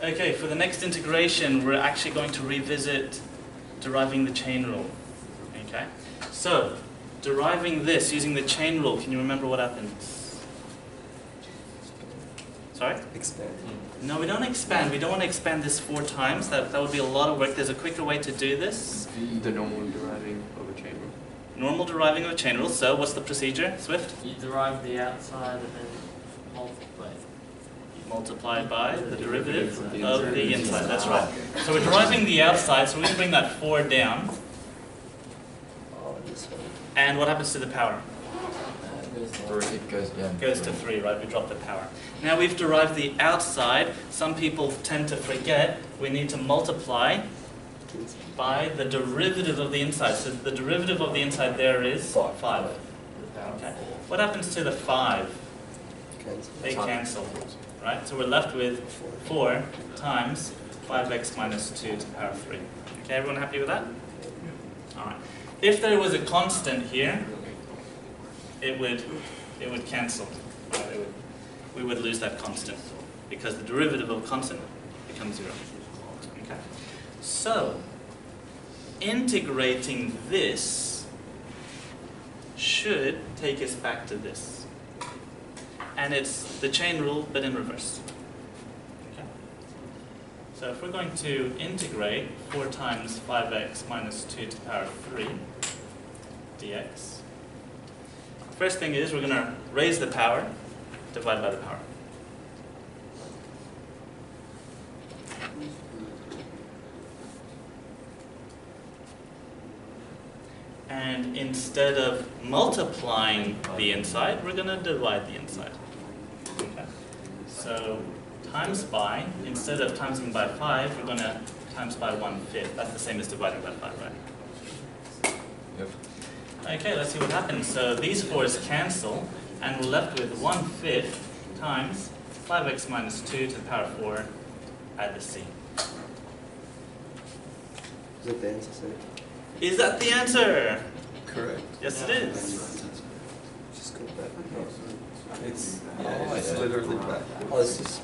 Okay, for the next integration, we're actually going to revisit deriving the chain rule. Okay, so deriving this using the chain rule, can you remember what happens? Sorry? Expand. No, we don't expand. We don't want to expand this four times. That, that would be a lot of work. There's a quicker way to do this. The normal deriving of a chain rule. Normal deriving of a chain rule. So what's the procedure, Swift? You derive the outside and then multiply. Multiplied by the derivative Of the inside. That's right. So we're deriving the outside, so we're going to bring that 4 down. And what happens to the power? It goes down. goes to 3, right? We drop the power. Now we've derived the outside. Some people tend to forget we need to multiply by the derivative of the inside. So the derivative of the inside there is Five. 5. The power Okay. What happens to the 5? They cancel, right? So we're left with 4 times 5x minus 2 to the power of 3. Okay, everyone happy with that? Alright. If there was a constant here, it would, it would cancel. It would, we would lose that constant because the derivative of a constant becomes 0. Okay? So, integrating this should take us back to this. And it's the chain rule, but in reverse. So if we're going to integrate 4 times 5x minus 2 to the power of 3 dx, first thing is we're going to raise the power, divide by the power. And instead of multiplying the inside, we're going to divide the inside. Okay. So times by, instead of timesing by 5, we're going to times by 1 fifth. That's the same as dividing by 5, right? Yep. Okay, let's see what happens. So these 4's cancel, and we're left with 1 fifth times 5x minus 2 to the power of 4 add the c. Is that the answer, sir? Is that the answer? Correct. Yes, it is. Just go back. It's, Oh, it's literally back. Oh, this is.